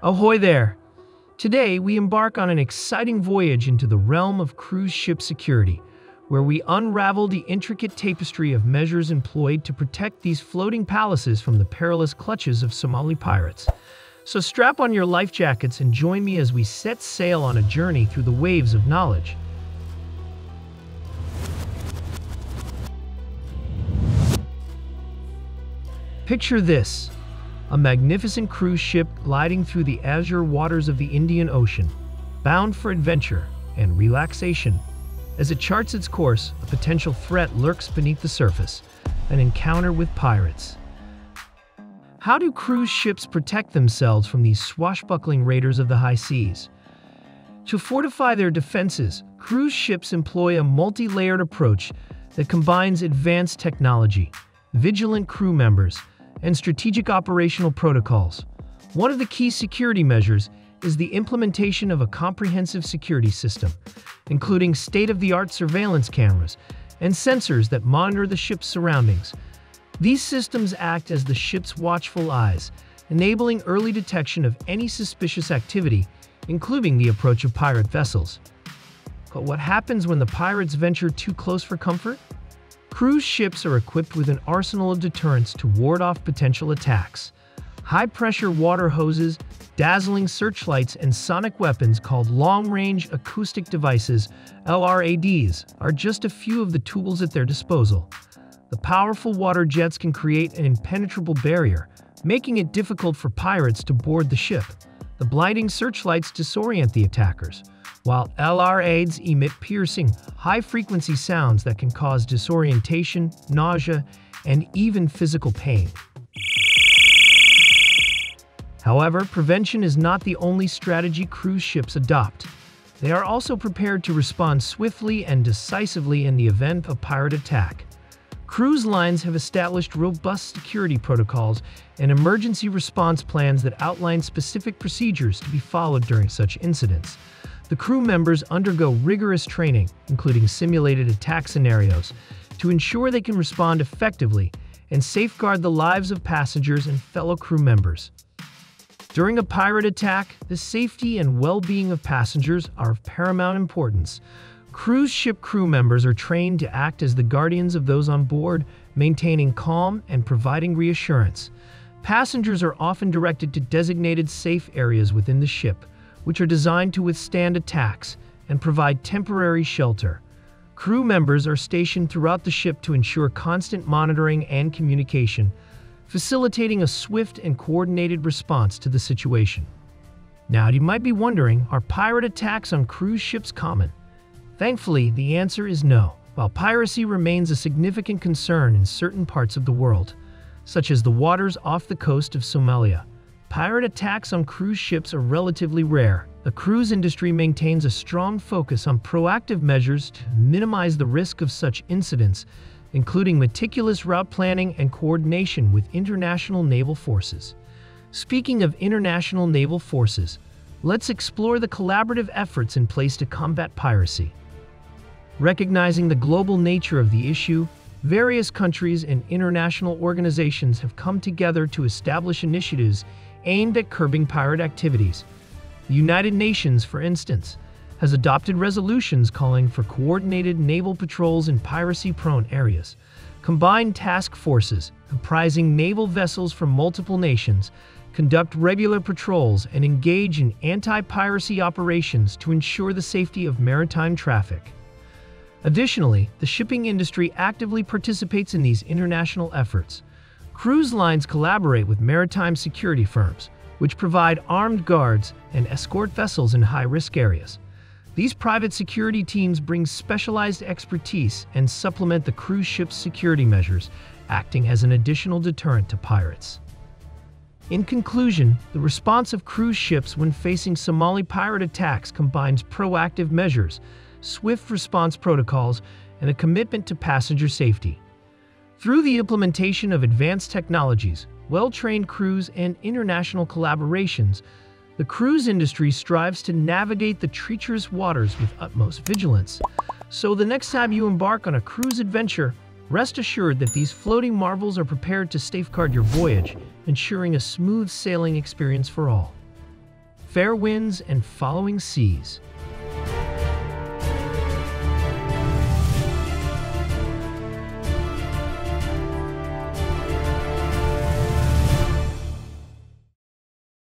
Ahoy there! Today, we embark on an exciting voyage into the realm of cruise ship security, where we unravel the intricate tapestry of measures employed to protect these floating palaces from the perilous clutches of Somali pirates. So strap on your life jackets and join me as we set sail on a journey through the waves of knowledge. Picture this a magnificent cruise ship gliding through the azure waters of the Indian Ocean, bound for adventure and relaxation. As it charts its course, a potential threat lurks beneath the surface an encounter with pirates. How do cruise ships protect themselves from these swashbuckling raiders of the high seas? To fortify their defenses, cruise ships employ a multi layered approach that combines advanced technology, vigilant crew members, and strategic operational protocols. One of the key security measures is the implementation of a comprehensive security system, including state-of-the-art surveillance cameras and sensors that monitor the ship's surroundings. These systems act as the ship's watchful eyes, enabling early detection of any suspicious activity, including the approach of pirate vessels. But what happens when the pirates venture too close for comfort? Cruise ships are equipped with an arsenal of deterrents to ward off potential attacks. High-pressure water hoses, dazzling searchlights, and sonic weapons called long-range acoustic devices, LRADs, are just a few of the tools at their disposal. The powerful water jets can create an impenetrable barrier, making it difficult for pirates to board the ship. The blinding searchlights disorient the attackers, while LRADs emit piercing, high-frequency sounds that can cause disorientation, nausea, and even physical pain. However, prevention is not the only strategy cruise ships adopt. They are also prepared to respond swiftly and decisively in the event of pirate attack. Cruise lines have established robust security protocols and emergency response plans that outline specific procedures to be followed during such incidents. The crew members undergo rigorous training, including simulated attack scenarios, to ensure they can respond effectively and safeguard the lives of passengers and fellow crew members. During a pirate attack, the safety and well-being of passengers are of paramount importance, Cruise ship crew members are trained to act as the guardians of those on board, maintaining calm and providing reassurance. Passengers are often directed to designated safe areas within the ship, which are designed to withstand attacks and provide temporary shelter. Crew members are stationed throughout the ship to ensure constant monitoring and communication, facilitating a swift and coordinated response to the situation. Now, you might be wondering, are pirate attacks on cruise ships common? Thankfully, the answer is no. While piracy remains a significant concern in certain parts of the world, such as the waters off the coast of Somalia, pirate attacks on cruise ships are relatively rare. The cruise industry maintains a strong focus on proactive measures to minimize the risk of such incidents, including meticulous route planning and coordination with international naval forces. Speaking of international naval forces, let's explore the collaborative efforts in place to combat piracy. Recognizing the global nature of the issue, various countries and international organizations have come together to establish initiatives aimed at curbing pirate activities. The United Nations, for instance, has adopted resolutions calling for coordinated naval patrols in piracy-prone areas. Combined task forces, comprising naval vessels from multiple nations, conduct regular patrols and engage in anti-piracy operations to ensure the safety of maritime traffic. Additionally, the shipping industry actively participates in these international efforts. Cruise lines collaborate with maritime security firms, which provide armed guards and escort vessels in high-risk areas. These private security teams bring specialized expertise and supplement the cruise ship's security measures, acting as an additional deterrent to pirates. In conclusion, the response of cruise ships when facing Somali pirate attacks combines proactive measures swift response protocols, and a commitment to passenger safety. Through the implementation of advanced technologies, well-trained crews, and international collaborations, the cruise industry strives to navigate the treacherous waters with utmost vigilance. So the next time you embark on a cruise adventure, rest assured that these floating marvels are prepared to safeguard your voyage, ensuring a smooth sailing experience for all. fair winds and following seas.